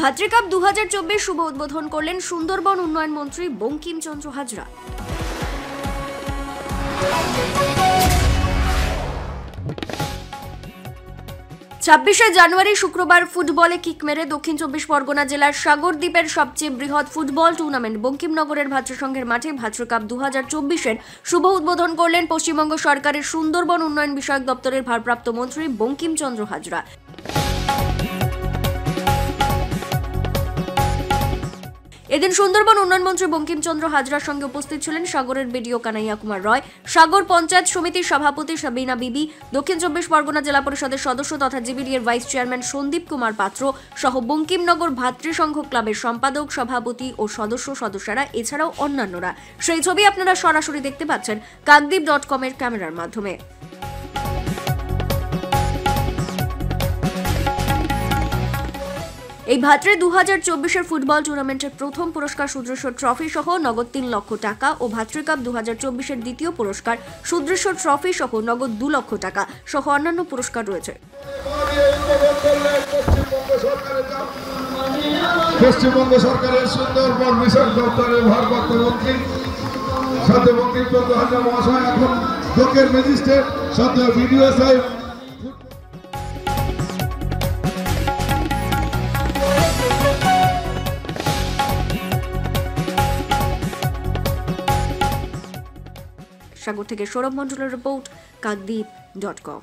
ভাদ্রিকাপ দু হাজার শুভ উদ্বোধন করলেন সুন্দরবন উন্নয়ন মন্ত্রী বঙ্কিমচন্দ্র হাজরা। ছাব্বিশে জানুয়ারি শুক্রবার ফুটবলে কিক মেরে দক্ষিণ চব্বিশ পরগনা জেলার সাগরদ্বীপের সবচেয়ে বৃহৎ ফুটবল টুর্নামেন্ট বঙ্কিমনগরের ভাতৃসংঘের মাঠে ভাতৃকাপ দু হাজার চব্বিশের শুভ উদ্বোধন করলেন পশ্চিমবঙ্গ সরকারের সুন্দরবন উন্নয়ন বিষয়ক দপ্তরের ভারপ্রাপ্ত মন্ত্রী বঙ্কিমচন্দ্র হাজরা। এদিন সুন্দরবন উন্নয়ন মন্ত্রী বঙ্কিমচন্দ্র হাজরার সঙ্গে উপস্থিত ছিলেন সাগরের বিডিও কানাইয়া কুমার রয়, সাগর পঞ্চায়েত সমিতির সভাপতি সাবিনা বিবি, দক্ষিণ চব্বিশ পরগনা জেলা পরিষদের সদস্য তথা জিবিডিএর ভাইস চেয়ারম্যান সন্দীপ কুমার পাত্র সহ বঙ্কিমনগর ভাতৃসংঘ ক্লাবের সম্পাদক, সভাপতি ও সদস্য সদস্যরা, এছাড়াও অন্যান্যরা। সেই ছবি আপনারা সরাসরি দেখতে পাচ্ছেন কাকদ্বীপ ডট কমের ক্যামেরার মাধ্যমে। এই ভাত্রে দু হাজার চব্বিশের ফুটবল টুর্নামেন্টের প্রথম পুরস্কার সুদৃশ্য ট্রফি সহ নগদ তিন লক্ষ টাকা ও ভাতৃকাপ দু হাজার চব্বিশের দ্বিতীয় পুরস্কার সুদৃশ্য ট্রফি সহ নগদ দু লক্ষ টাকা সহ অন্যান্য পুরস্কার রয়েছে। পশ্চিমবঙ্গ সরকারের সুন্দরবন দপ্তরের ভারপ্রাপ্ত মন্ত্রী হাজরা মহাশয়, এখন ম্যাজিস্ট্রেট বিডিও সাহেব সাগর থেকে সৌরভ মন্ডলের রিপোর্ট কাকদ্বীপ ডট কম।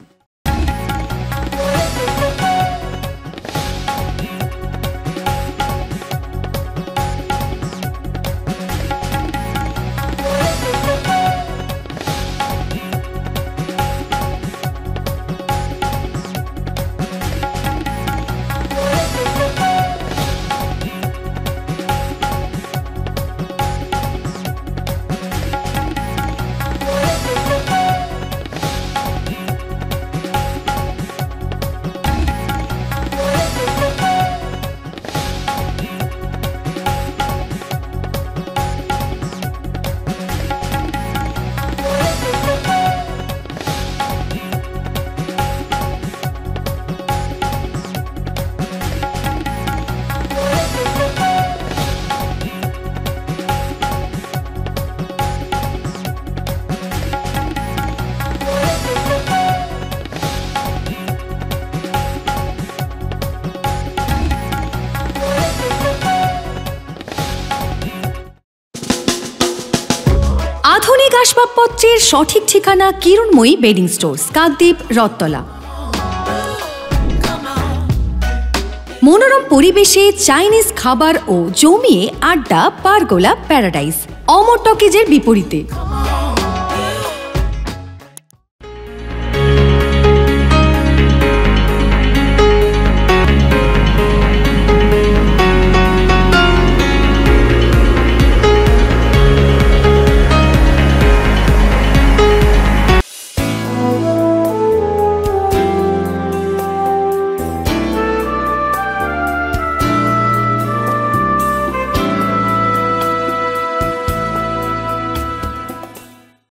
আধুনিক আসবাবপত্রের সঠিক ঠিকানা কিরণময়ী বেডিং স্টোর্স, কাকদ্বীপ রত্তলা মনোরম পরিবেশে চাইনিজ খাবার ও জমিয়ে আড্ডা পারগোলা প্যারাডাইস অমর টকেজের বিপরীতে।